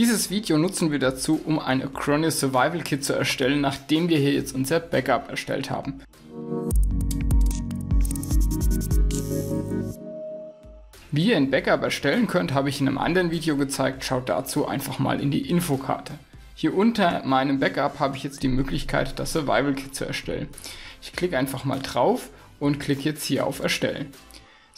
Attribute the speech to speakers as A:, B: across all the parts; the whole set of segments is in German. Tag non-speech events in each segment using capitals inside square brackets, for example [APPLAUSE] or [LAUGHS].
A: Dieses Video nutzen wir dazu, um ein Acronis Survival Kit zu erstellen, nachdem wir hier jetzt unser Backup erstellt haben. Wie ihr ein Backup erstellen könnt, habe ich in einem anderen Video gezeigt, schaut dazu einfach mal in die Infokarte. Hier unter meinem Backup habe ich jetzt die Möglichkeit, das Survival Kit zu erstellen. Ich klicke einfach mal drauf und klicke jetzt hier auf Erstellen.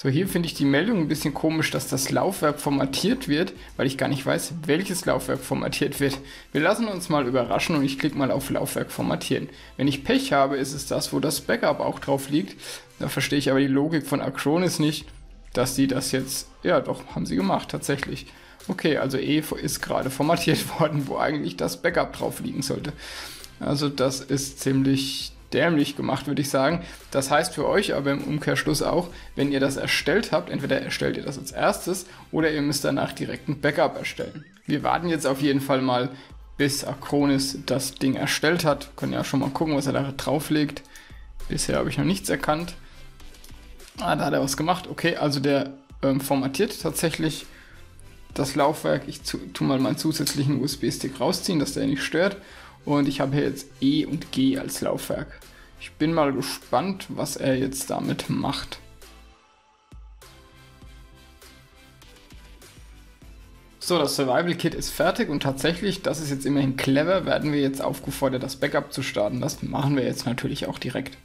A: So, hier finde ich die Meldung ein bisschen komisch, dass das Laufwerk formatiert wird, weil ich gar nicht weiß, welches Laufwerk formatiert wird. Wir lassen uns mal überraschen und ich klicke mal auf Laufwerk formatieren. Wenn ich Pech habe, ist es das, wo das Backup auch drauf liegt. Da verstehe ich aber die Logik von Acronis nicht, dass die das jetzt, ja doch, haben sie gemacht, tatsächlich. Okay, also E ist gerade formatiert [LAUGHS] worden, wo eigentlich das Backup drauf liegen sollte. Also das ist ziemlich dämlich gemacht, würde ich sagen. Das heißt für euch aber im Umkehrschluss auch, wenn ihr das erstellt habt, entweder erstellt ihr das als erstes oder ihr müsst danach direkt ein Backup erstellen. Wir warten jetzt auf jeden Fall mal, bis Acronis das Ding erstellt hat. Können ja schon mal gucken, was er da drauflegt. Bisher habe ich noch nichts erkannt. Ah, da hat er was gemacht. Okay, also der ähm, formatiert tatsächlich das Laufwerk. Ich tu, tu mal meinen zusätzlichen USB-Stick rausziehen, dass der nicht stört. Und ich habe hier jetzt E und G als Laufwerk. Ich bin mal gespannt, was er jetzt damit macht. So, das Survival Kit ist fertig und tatsächlich, das ist jetzt immerhin clever, werden wir jetzt aufgefordert, das Backup zu starten. Das machen wir jetzt natürlich auch direkt.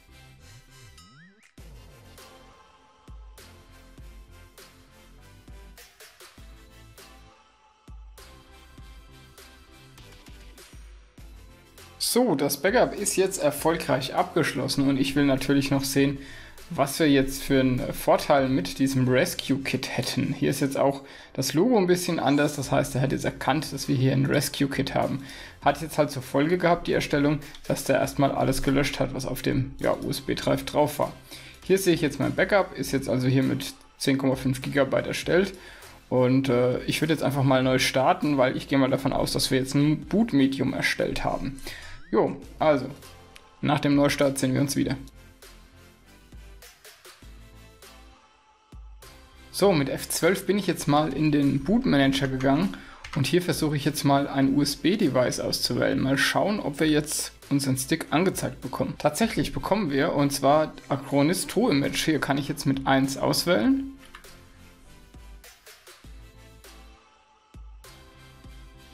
A: So, das Backup ist jetzt erfolgreich abgeschlossen und ich will natürlich noch sehen, was wir jetzt für einen Vorteil mit diesem Rescue Kit hätten. Hier ist jetzt auch das Logo ein bisschen anders, das heißt, er hat jetzt erkannt, dass wir hier ein Rescue Kit haben. Hat jetzt halt zur Folge gehabt, die Erstellung, dass der erstmal alles gelöscht hat, was auf dem ja, USB-Drive drauf war. Hier sehe ich jetzt mein Backup, ist jetzt also hier mit 10,5 GB erstellt und äh, ich würde jetzt einfach mal neu starten, weil ich gehe mal davon aus, dass wir jetzt ein Boot-Medium erstellt haben. Jo, also, nach dem Neustart sehen wir uns wieder. So, mit F12 bin ich jetzt mal in den Boot Manager gegangen und hier versuche ich jetzt mal ein USB-Device auszuwählen. Mal schauen, ob wir jetzt unseren Stick angezeigt bekommen. Tatsächlich bekommen wir, und zwar Acronis To Image. Hier kann ich jetzt mit 1 auswählen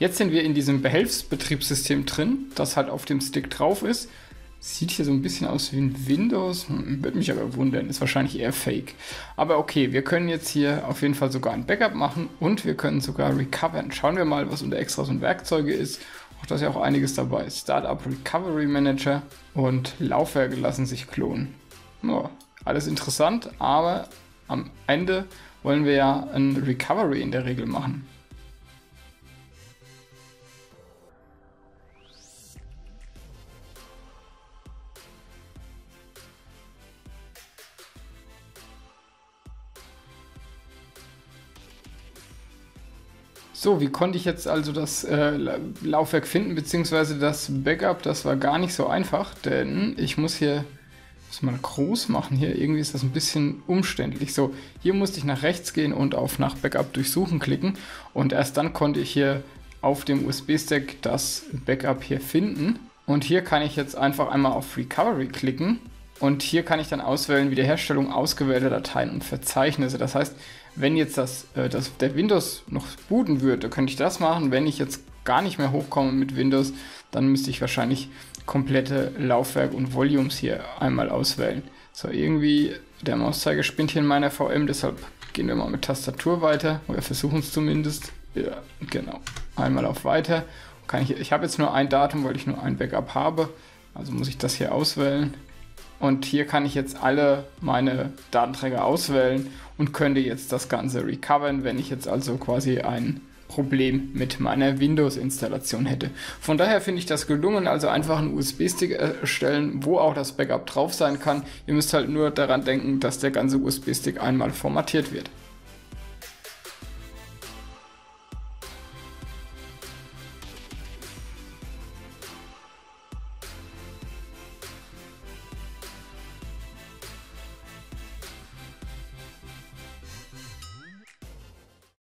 A: Jetzt sind wir in diesem Behelfsbetriebssystem drin, das halt auf dem Stick drauf ist. Sieht hier so ein bisschen aus wie ein Windows, hm, würde mich aber wundern, ist wahrscheinlich eher Fake. Aber okay, wir können jetzt hier auf jeden Fall sogar ein Backup machen und wir können sogar recovern. Schauen wir mal, was unter Extras und Werkzeuge ist. Auch da ist ja auch einiges dabei. Startup Recovery Manager und Laufwerke lassen sich klonen. Oh, alles interessant, aber am Ende wollen wir ja ein Recovery in der Regel machen. So, wie konnte ich jetzt also das äh, Laufwerk finden, beziehungsweise das Backup? Das war gar nicht so einfach, denn ich muss hier muss mal groß machen hier. Irgendwie ist das ein bisschen umständlich. So, hier musste ich nach rechts gehen und auf nach Backup durchsuchen klicken und erst dann konnte ich hier auf dem USB-Stack das Backup hier finden. Und hier kann ich jetzt einfach einmal auf Recovery klicken und hier kann ich dann auswählen Wiederherstellung ausgewählter Dateien und Verzeichnisse. Das heißt, wenn jetzt das, äh, das, der Windows noch booten würde, könnte ich das machen. Wenn ich jetzt gar nicht mehr hochkomme mit Windows, dann müsste ich wahrscheinlich komplette Laufwerk und Volumes hier einmal auswählen. So, irgendwie der Mauszeiger spinnt hier in meiner VM, deshalb gehen wir mal mit Tastatur weiter. Oder versuchen es zumindest. Ja, genau. Einmal auf Weiter. Kann ich ich habe jetzt nur ein Datum, weil ich nur ein Backup habe. Also muss ich das hier auswählen. Und hier kann ich jetzt alle meine Datenträger auswählen und könnte jetzt das Ganze recovern, wenn ich jetzt also quasi ein Problem mit meiner Windows-Installation hätte. Von daher finde ich das gelungen, also einfach einen USB-Stick erstellen, wo auch das Backup drauf sein kann. Ihr müsst halt nur daran denken, dass der ganze USB-Stick einmal formatiert wird.